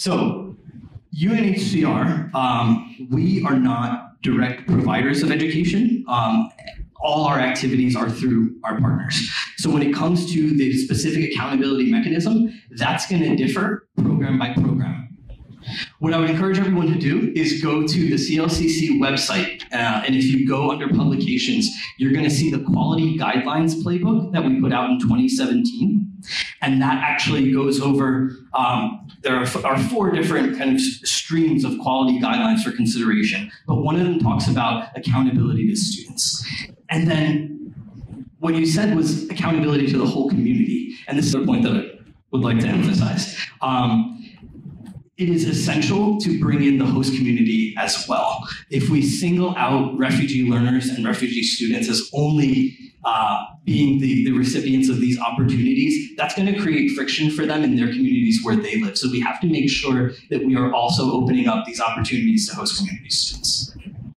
So, UNHCR, um, we are not direct providers of education. Um, all our activities are through our partners. So when it comes to the specific accountability mechanism, that's going to differ program by program. What I would encourage everyone to do is go to the CLCC website, uh, and if you go under publications, you're going to see the quality guidelines playbook that we put out in 2017. And that actually goes over, um, there are, are four different kind of streams of quality guidelines for consideration, but one of them talks about accountability to students. And then what you said was accountability to the whole community. And this is the point that I would like to emphasize. Um, it is essential to bring in the host community as well. If we single out refugee learners and refugee students as only uh, being the, the recipients of these opportunities, that's going to create friction for them in their communities where they live. So we have to make sure that we are also opening up these opportunities to host community students.